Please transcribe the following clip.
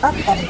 pájaro